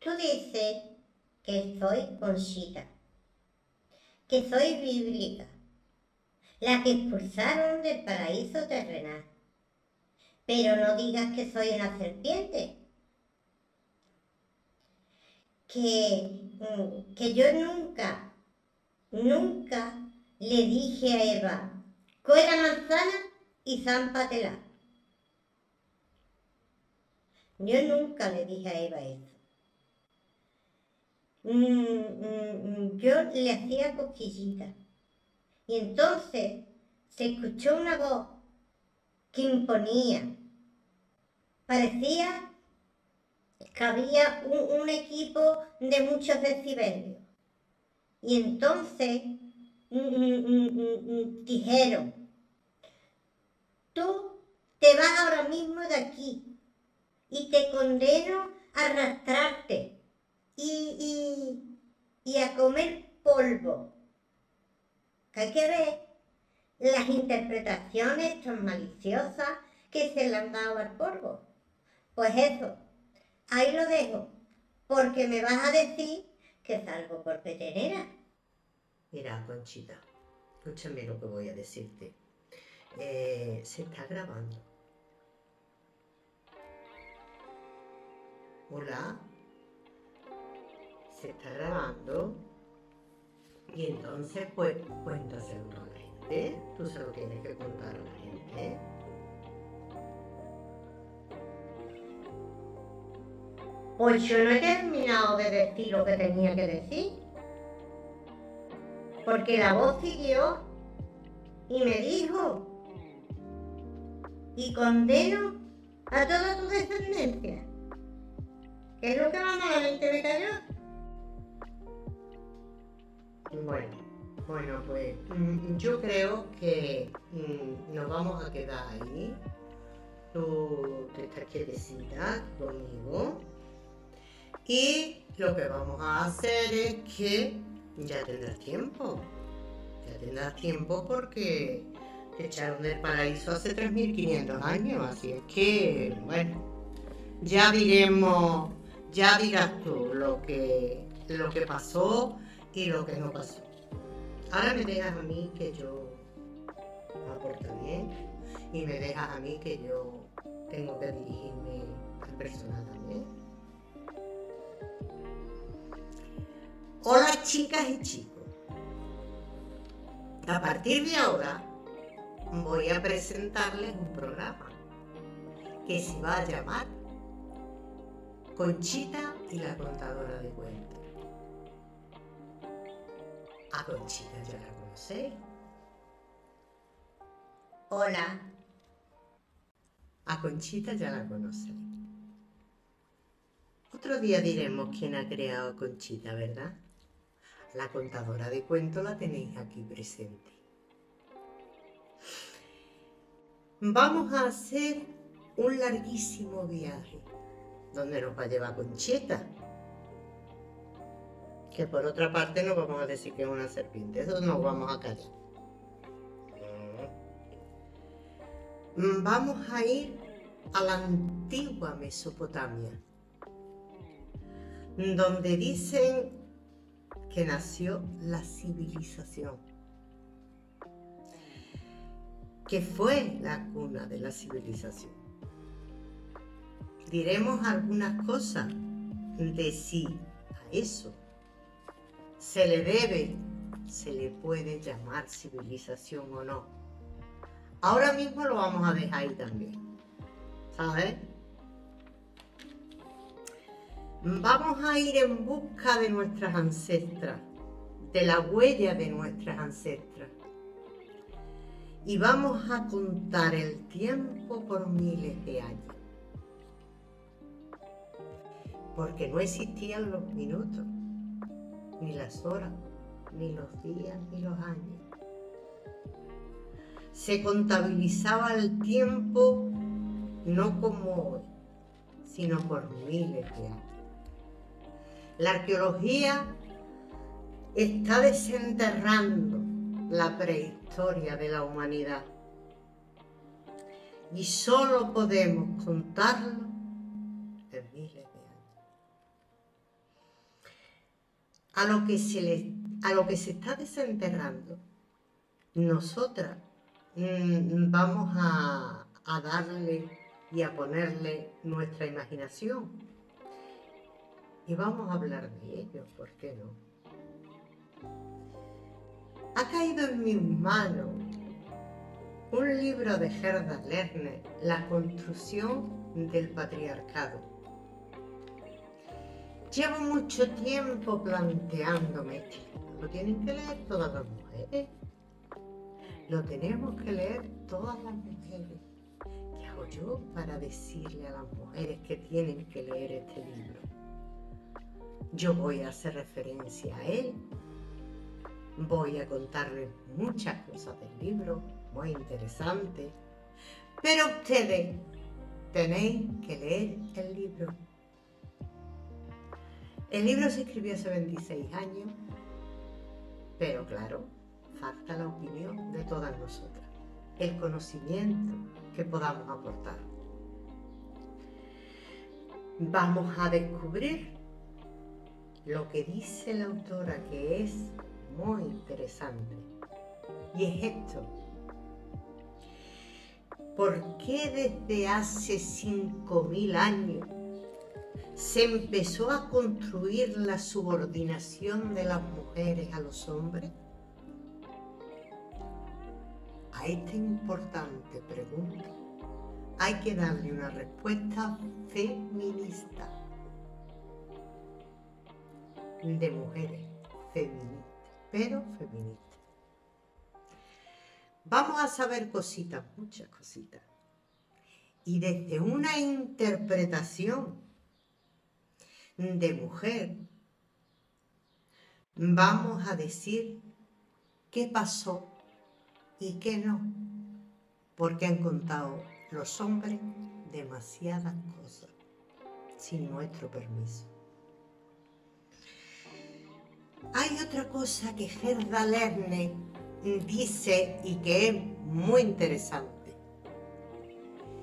Tú dices que soy Conchita, que soy bíblica, la que expulsaron del paraíso terrenal. Pero no digas que soy una serpiente. Que, mm, que yo nunca, nunca le dije a Eva, coge manzana y zámpatela. Yo nunca le dije a Eva eso. Yo le hacía cosquillitas. Y entonces se escuchó una voz que imponía. Parecía que había un, equipo de muchos decibelios. Y entonces dijeron, tú te vas ahora mismo de aquí y te condeno a arrastrarte y, y, a comer polvo. Que hay que ver las interpretaciones tan maliciosas que se le han dado al polvo. Pues eso, ahí lo dejo, porque me vas a decir que salgo por petenera. Mira, Conchita, escúchame lo que voy a decirte. Eh, se está grabando. Hola. Se está grabando. Y entonces, pues, cuéntaselo a la gente. Tú se lo tienes que contar a la gente. Pues yo no he terminado de decir lo que tenía que decir. Porque la voz siguió y me dijo, y condeno a toda tu descendencia. ¿Qué es lo que mente me cayó? Bueno, bueno, pues mm, yo creo que mm, nos vamos a quedar ahí. Tú te estás quietecita conmigo. Y lo que vamos a hacer es que ya tendrás tiempo. Ya tendrás tiempo porque te echaron del paraíso hace 3.500 años. Así es que, bueno, ya diremos ya dirás tú lo que, lo que pasó y lo que no pasó. Ahora me dejas a mí que yo aporto bien y me dejas a mí que yo tengo que dirigirme al personal también. Hola chicas y chicos. A partir de ahora voy a presentarles un programa que se va a llamar Conchita y la contadora de cuentos. A Conchita ya la conocéis. Hola. A Conchita ya la conocéis. Otro día diremos quién ha creado a Conchita, ¿verdad? La contadora de cuentos la tenéis aquí presente. Vamos a hacer un larguísimo viaje ¿Dónde nos va a llevar Conchita? Que por otra parte no vamos a decir que es una serpiente, eso nos vamos a callar. Mm, vamos a ir a la antigua Mesopotamia, donde dicen que nació la civilización, que fue la cuna de la civilización. Diremos algunas cosas de si a eso se le debe, se le puede llamar civilización o no. Ahora mismo lo vamos a dejar ahí también. ¿Sabes? Vamos a ir en busca de nuestras ancestras, de la huella de nuestras ancestras. Y vamos a contar el tiempo por miles de años porque no existían los minutos, ni las horas, ni los días, ni los años. Se contabilizaba el tiempo no como hoy, sino por miles de años. La arqueología está desenterrando la prehistoria de la humanidad y solo podemos contarlo en miles a lo que se, a lo que se está desenterrando, nosotras mm, vamos a, a darle y a ponerle nuestra imaginación. Y vamos a hablar de ello, ¿por qué no? Ha caído en mis manos un libro de Gerda Lerner, La construcción del patriarcado. Llevo mucho tiempo planteándome, lo tienen que leer todas las mujeres, lo tenemos que leer todas las mujeres. ¿Qué hago yo para decirle a las mujeres que tienen que leer este libro? Yo voy a hacer referencia a él, voy a contarles muchas cosas del libro, muy interesantes, pero ustedes tenéis que leer el libro. El libro se escribió hace 26 años, pero claro, falta la opinión de todas nosotras, el conocimiento que podamos aportar. Vamos a descubrir lo que dice la autora que es muy interesante. Y es esto. ¿Por qué desde hace 5.000 años se empezó a construir la subordinación de las mujeres a los hombres? A esta importante pregunta hay que darle una respuesta feminista de mujeres feministas, pero feministas. Vamos a saber cositas, muchas cositas. Y desde una interpretación de mujer, vamos a decir qué pasó y qué no, porque han contado los hombres demasiadas cosas sin nuestro permiso. Hay otra cosa que Gerda Lerne dice y que es muy interesante.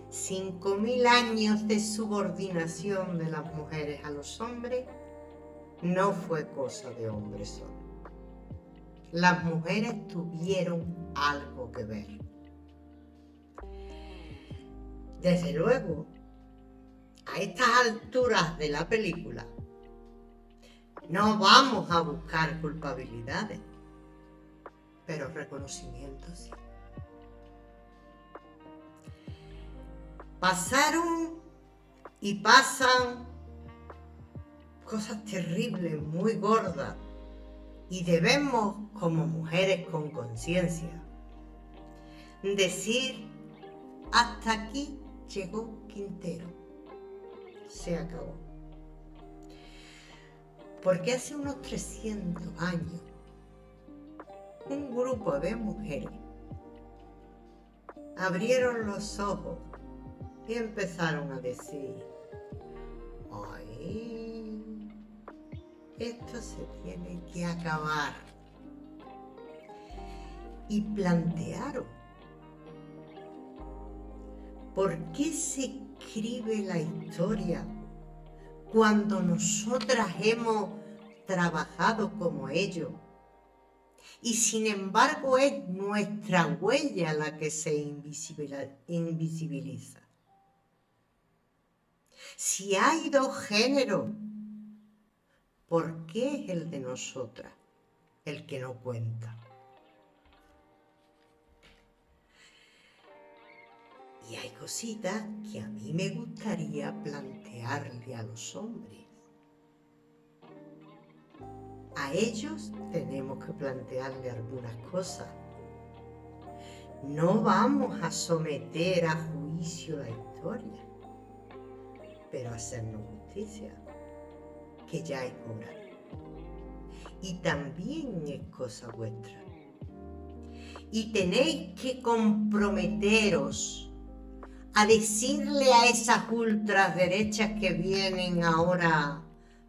Cinco mil años de subordinación de las mujeres a los hombres no fue cosa de hombres solo. Las mujeres tuvieron algo que ver. Desde luego, a estas alturas de la película, no vamos a buscar culpabilidades, pero reconocimientos sí. Pasaron y pasan cosas terribles, muy gordas, y debemos, como mujeres con conciencia, decir, hasta aquí llegó Quintero, se acabó. Porque hace unos 300 años, un grupo de mujeres abrieron los ojos y empezaron a decir, ay, esto se tiene que acabar. Y plantearon, ¿por qué se escribe la historia cuando nosotras hemos trabajado como ellos. Y sin embargo es nuestra huella la que se invisibiliza. Si hay dos géneros, ¿por qué es el de nosotras el que no cuenta? Y hay cositas que a mí me gustaría plantearle a los hombres. A ellos tenemos que plantearle algunas cosas. No vamos a someter a juicio la historia, pero hacernos justicia, que ya es hora. Y también es cosa vuestra. Y tenéis que comprometeros a decirle a esas ultraderechas que vienen ahora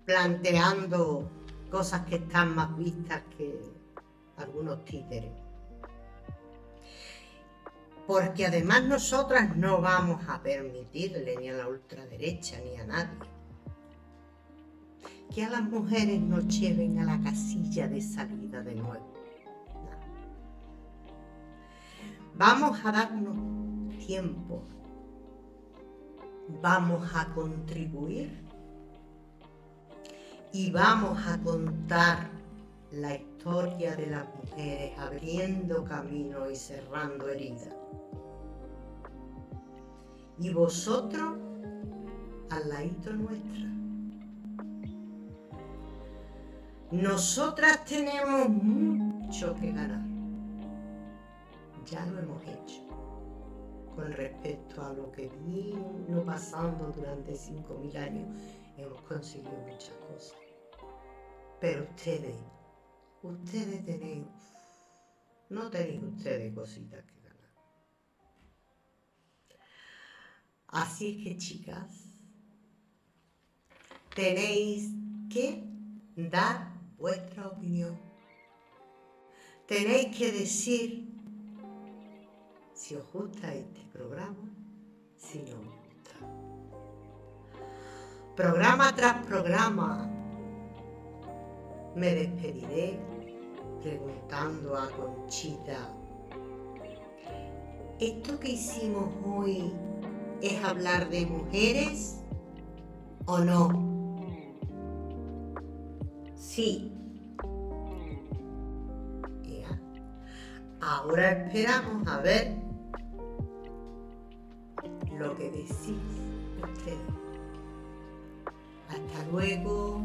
planteando cosas que están más vistas que algunos títeres. Porque además nosotras no vamos a permitirle ni a la ultraderecha ni a nadie que a las mujeres nos lleven a la casilla de salida de nuevo. Vamos a darnos tiempo. Vamos a contribuir y vamos a contar la historia de las mujeres abriendo camino y cerrando heridas. Y vosotros al ladito nuestra. Nosotras tenemos mucho que ganar. Ya lo hemos hecho con respecto a lo que vino pasando durante 5.000 años. Hemos conseguido muchas cosas. Pero ustedes, ustedes tenéis, no tenéis ustedes cositas que ganar. Así que chicas, tenéis que dar vuestra opinión. Tenéis que decir si os gusta este programa, si no os gusta. Programa tras programa me despediré preguntando a Conchita, ¿esto que hicimos hoy es hablar de mujeres o no? Sí. Ahora esperamos a ver lo que decís ustedes. Hasta luego.